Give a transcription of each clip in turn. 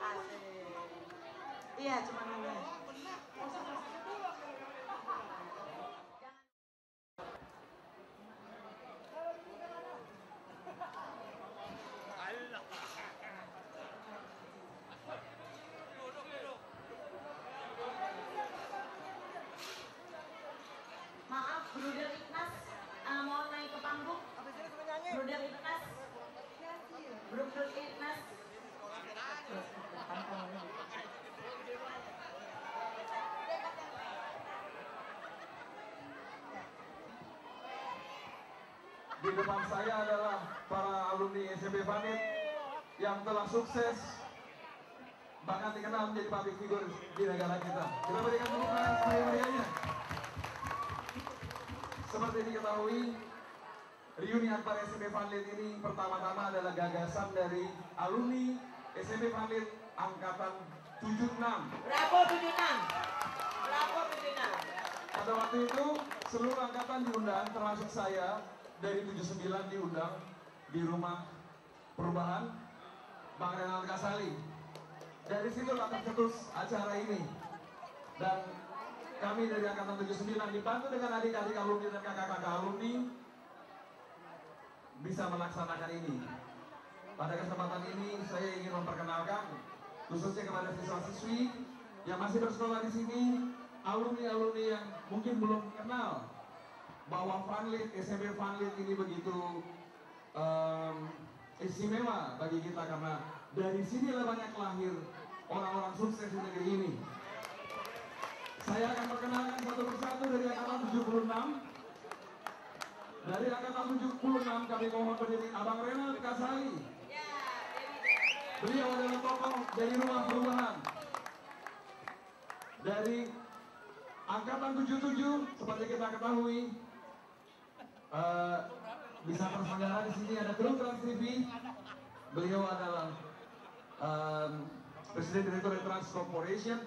啊，对，哎呀，怎么弄的？Di depan saya adalah para alumni SMP Vanit yang telah sukses bahkan dikenal menjadi public figure di negara kita. Kita berikan tepuk tangan semeriah-meriahnya. Seperti diketahui, reuni Akbar SMP Vanlit ini pertama-tama adalah gagasan dari alumni SMP Vanlit angkatan 76. Bravo 76. Bravo 76. Pada waktu itu seluruh angkatan diundang termasuk saya dari 79 diundang di rumah perubahan Bang Renal Kasali. Dari situ tercetus acara ini. Dan kami dari angkatan 79 dibantu dengan adik-adik alumni dan kakak-kakak alumni bisa melaksanakan ini. Pada kesempatan ini saya ingin memperkenalkan khususnya kepada siswa-siswi yang masih bersekolah di sini, alumni-alumni yang mungkin belum kenal bahwa Fanlit, SMP Fanlit ini begitu um, istimewa bagi kita karena dari sinilah banyak lahir orang-orang sukses di negeri ini. Saya akan perkenalkan satu persatu dari angkatan 76. Dari angkatan 76 kami mohon berdiri Abang Renal Kasali. Beliau adalah tokoh dari rumah perubahan. Dari angkatan 77 seperti kita ketahui uh, bisa terselenggara di sini ada grup Trans TV. Beliau adalah um, Presiden Direktur Trans Corporation,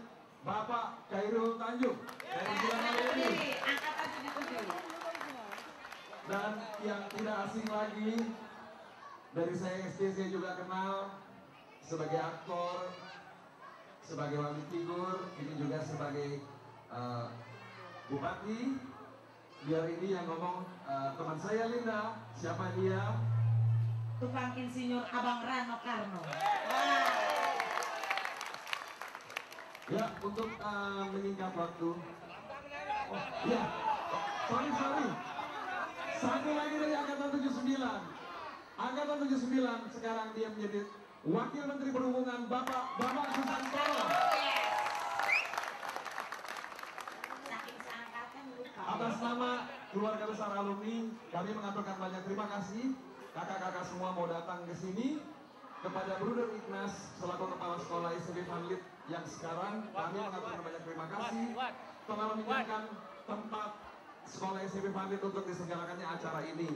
Bapak Kairul Tanjung dari. Angkatan 77. Dan yang tidak asing lagi dari saya SD saya juga kenal sebagai aktor, sebagai wali figur, ini juga sebagai uh, bupati. Biar ini yang ngomong uh, teman saya Linda, siapa dia? Tukang insinyur Abang Rano Karno. Wah. Ya, untuk uh, menyingkat waktu. Oh, ya, sorry sorry. Satu lagi dari angkatan 79. Angkatan 79 sekarang dia menjadi Wakil Menteri Perhubungan Bapak Bambang Susantoro. Atas nama keluarga besar alumni, kami mengaturkan banyak terima kasih. Kakak-kakak semua mau datang ke sini. Kepada Bruder Ignas selaku kepala sekolah SMP Vanlit yang sekarang kami mengaturkan banyak terima kasih. telah menyediakan tempat sekolah SMP Vanlit untuk diselenggarakannya acara ini.